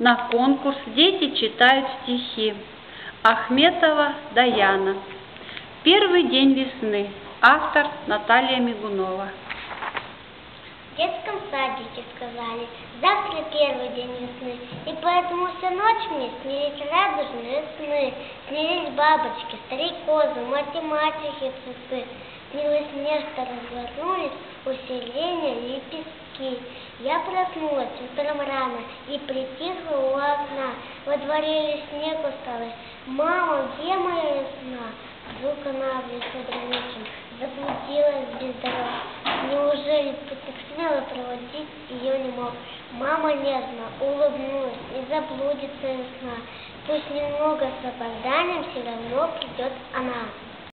На конкурс дети читают стихи. Ахметова Даяна. Первый день весны. Автор Наталья Мигунова. В детском садике сказали, завтра первый день весны, и поэтому всю ночь мне снились радужные сны. Снились бабочки, стрекозы, математики, цветы. Снилось мне, что развернулись усиления лепестки. Я проснулась утром рано и притихла у окна. Во дворе снег усталый. Мама, где моя весна? Вдруг она в лесу дремучем заблудилась без дорог. Неужели смело проводить ее не мог? Мама нежно улыбнулась и заблудится весна. Пусть немного с опозданием все равно придет она.